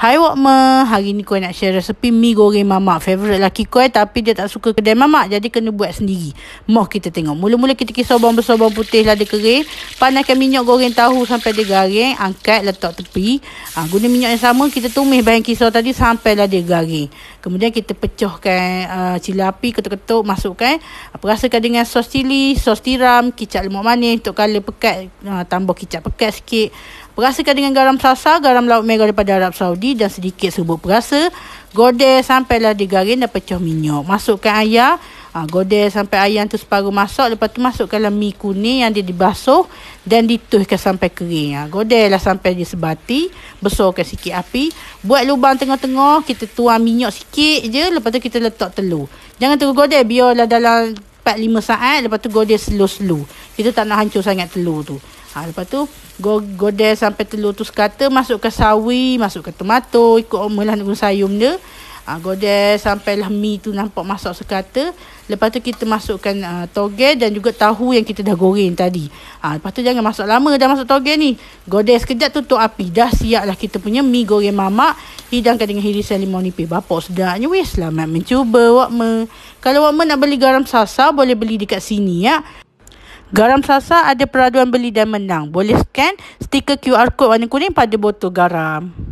Hai wak me, hari ni kau nak share resepi mi goreng mamak. Favorite laki kau tapi dia tak suka kedai mamak. Jadi kena buat sendiri. Mau kita tengok. Mula-mula kita kisah bawang besar bawang putih dia kering. Panaskan minyak goreng tahu sampai dia garing. Angkat letak tepi. Ha, guna minyak yang sama kita tumis bahan kisah tadi sampai dia garing. Kemudian kita pecahkan uh, cili api ketuk-ketuk masukkan. Perasakan dengan sos cili, sos tiram, kicap lemak manis. Untuk color pekat. Uh, tambah kicap pekat sikit. Perasakan dengan garam sasa, garam laut merah daripada Arab Saudi dan sedikit serbuk perasa. Godeh sampailah digaring dan pecah minyak. Masukkan ayam. Ha, godeh sampai ayam tu separuh masuk. Lepas tu masukkanlah mi kuning yang dia dibasuh dan dituhkan sampai kering. Ha, godeh lah sampai dia sebati. Besarkan sikit api. Buat lubang tengah-tengah. Kita tuang minyak sikit je. Lepas tu kita letak telur. Jangan terus godeh. Biarlah dalam 4-5 saat. Lepas tu godeh slow-slow. Kita tak nak hancur sangat telur tu. Ha, lepas tu godel sampai telur tu sekata masukkan sawi, masukkan tomato, ikut omelah nak guna sayur dia. Ha, godel sampailah mi tu nampak masak sekata. Lepas tu kita masukkan uh, toge dan juga tahu yang kita dah goreng tadi. Ha, lepas tu jangan masak lama dah masuk toge ni. Godel sekejap tutup api. Dah siap lah kita punya mi goreng mamak. Hidangkan dengan hirisan limau nipis. Bapak sedapnya weh. Selamat mencuba wakme. Kalau wakme nak beli garam sasa boleh beli dekat sini ya. Garam sasa ada peraduan beli dan menang. Boleh scan stiker QR code warna kuning pada botol garam.